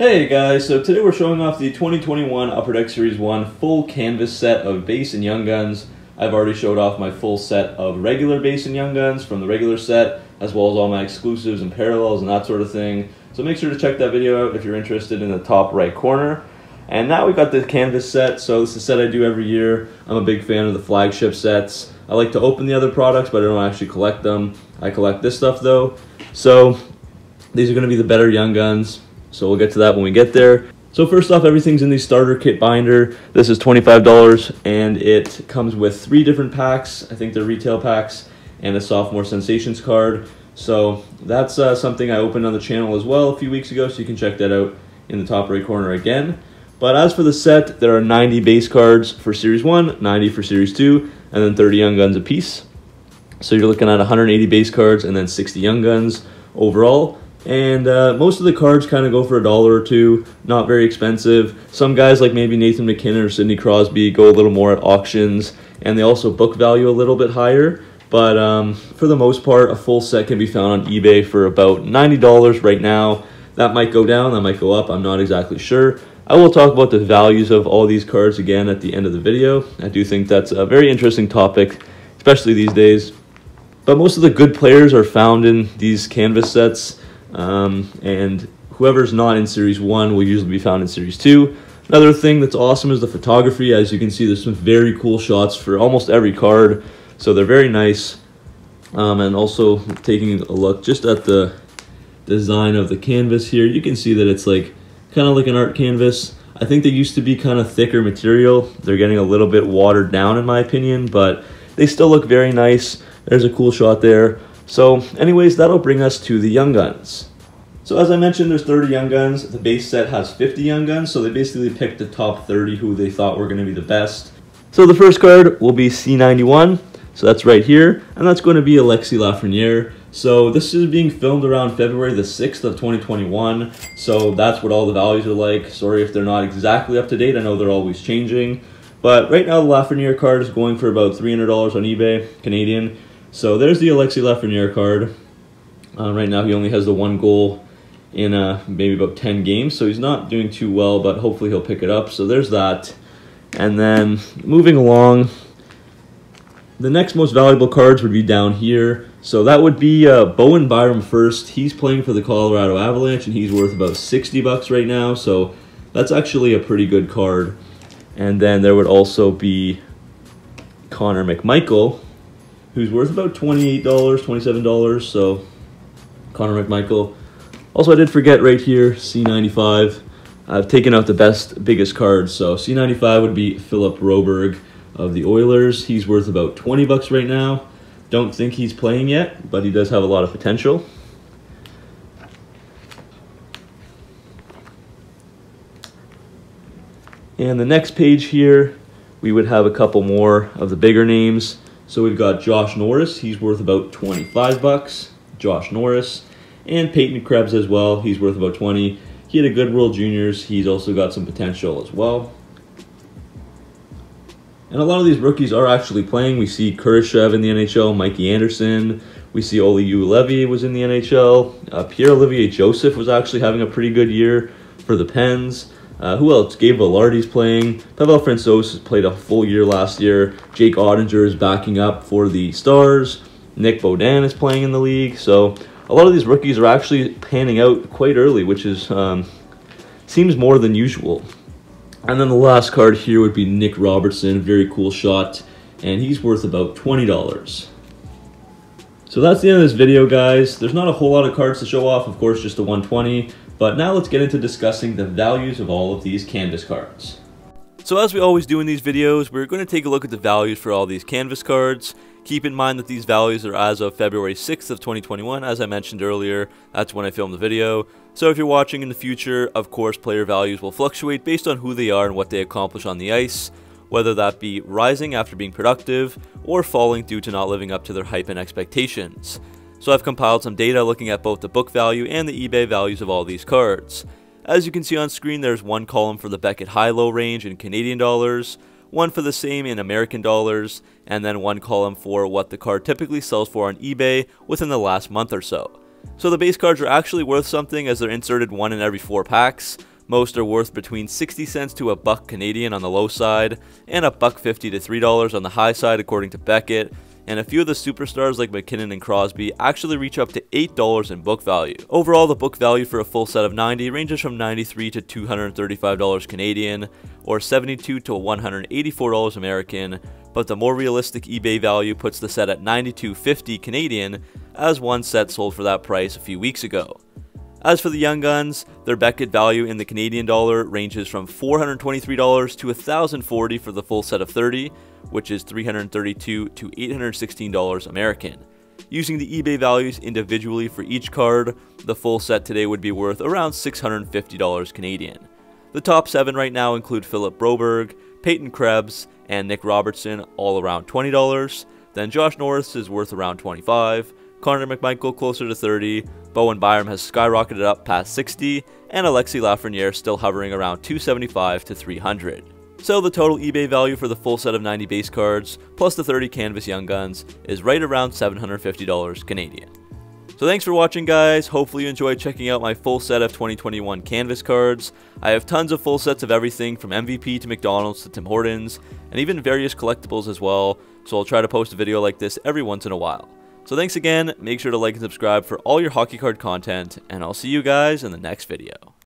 Hey guys, so today we're showing off the 2021 Upper Deck Series 1 full canvas set of base and young guns. I've already showed off my full set of regular base and young guns from the regular set, as well as all my exclusives and parallels and that sort of thing. So make sure to check that video out if you're interested in the top right corner. And now we've got the canvas set, so this is a set I do every year. I'm a big fan of the flagship sets. I like to open the other products, but I don't actually collect them. I collect this stuff though. So these are gonna be the better young guns. So we'll get to that when we get there. So first off, everything's in the starter kit binder. This is $25 and it comes with three different packs. I think they're retail packs and a sophomore sensations card. So that's uh, something I opened on the channel as well a few weeks ago, so you can check that out in the top right corner again. But as for the set, there are 90 base cards for Series 1, 90 for Series 2, and then 30 Young Guns apiece. So you're looking at 180 base cards and then 60 Young Guns overall. And uh, most of the cards kind of go for a dollar or two, not very expensive. Some guys like maybe Nathan MacKinnon or Sidney Crosby go a little more at auctions, and they also book value a little bit higher. But um, for the most part, a full set can be found on eBay for about $90 right now. That might go down, that might go up, I'm not exactly sure. I will talk about the values of all these cards again at the end of the video. I do think that's a very interesting topic, especially these days. But most of the good players are found in these canvas sets, um, and whoever's not in Series 1 will usually be found in Series 2. Another thing that's awesome is the photography. As you can see, there's some very cool shots for almost every card, so they're very nice. Um, and also taking a look just at the design of the canvas here, you can see that it's like kind of like an art canvas. I think they used to be kind of thicker material. They're getting a little bit watered down in my opinion, but they still look very nice. There's a cool shot there. So anyways, that'll bring us to the Young Guns. So as I mentioned, there's 30 Young Guns. The base set has 50 Young Guns, so they basically picked the top 30 who they thought were going to be the best. So the first card will be C91, so that's right here, and that's going to be Alexis Lafreniere. So this is being filmed around February the 6th of 2021. So that's what all the values are like. Sorry if they're not exactly up to date. I know they're always changing. But right now the Lafreniere card is going for about $300 on eBay, Canadian. So there's the Alexis Lafreniere card. Uh, right now he only has the one goal in uh, maybe about 10 games. So he's not doing too well, but hopefully he'll pick it up. So there's that. And then moving along, the next most valuable cards would be down here. So that would be uh, Bowen Byram first. He's playing for the Colorado Avalanche, and he's worth about 60 bucks right now. So that's actually a pretty good card. And then there would also be Connor McMichael, who's worth about $28, $27. So Connor McMichael. Also, I did forget right here, C95. I've taken out the best, biggest cards. So C95 would be Philip Broberg of the Oilers. He's worth about 20 bucks right now. Don't think he's playing yet, but he does have a lot of potential. And the next page here, we would have a couple more of the bigger names. So we've got Josh Norris, he's worth about 25 bucks. Josh Norris. And Peyton Krebs as well, he's worth about 20. He had a good World Juniors, he's also got some potential as well. And a lot of these rookies are actually playing. We see Kurashev in the NHL, Mikey Anderson. We see Olli Juolevi was in the NHL. Uh, Pierre-Olivier Joseph was actually having a pretty good year for the Pens. Uh, who else? Gabe Vilardi's playing. Pavel Francouz has played a full year last year. Jake Oettinger is backing up for the Stars. Nick Beaudin is playing in the league. So a lot of these rookies are actually panning out quite early, which is um, seems more than usual. And then the last card here would be Nick Robertson, very cool shot, and he's worth about $20. So that's the end of this video, guys. There's not a whole lot of cards to show off, of course, just the 120, but now let's get into discussing the values of all of these canvas cards. So as we always do in these videos, we're going to take a look at the values for all these canvas cards. Keep in mind that these values are as of February 6th of 2021, as I mentioned earlier, that's when I filmed the video. So if you're watching in the future, of course player values will fluctuate based on who they are and what they accomplish on the ice, whether that be rising after being productive, or falling due to not living up to their hype and expectations. So I've compiled some data looking at both the book value and the eBay values of all these cards. As you can see on screen, there's one column for the Beckett high-low range in Canadian dollars, one for the same in American dollars, and then one column for what the card typically sells for on eBay within the last month or so. So the base cards are actually worth something as they're inserted one in every four packs, Most are worth between 60 cents to a buck Canadian on the low side, and a buck 50 to $3 on the high side according to Beckett, and a few of the superstars like MacKinnon and Crosby actually reach up to $8 in book value. Overall, the book value for a full set of 90 ranges from $93 to $235 Canadian, or 72 to $184 American, but the more realistic eBay value puts the set at 92.50 Canadian, as one set sold for that price a few weeks ago. As for the Young Guns, their Beckett value in the Canadian dollar ranges from $423 to 1,040 for the full set of 30, which is $332 to $816 American. Using the eBay values individually for each card, the full set today would be worth around $650 Canadian. The top 7 right now include Philip Broberg, Peyton Krebs, and Nick Robertson, all around $20. Then Josh Norris is worth around $25, Connor McMichael closer to 30, Bowen Byram has skyrocketed up past 60, and Alexis Lafreniere still hovering around 275 to 300. So the total eBay value for the full set of 90 base cards, plus the 30 Canvas Young Guns, is right around $750 Canadian. So thanks for watching guys, hopefully you enjoyed checking out my full set of 2021 Canvas cards. I have tons of full sets of everything from MVP to McDonald's to Tim Hortons, and even various collectibles as well, so I'll try to post a video like this every once in a while. So thanks again, make sure to like and subscribe for all your hockey card content, and I'll see you guys in the next video.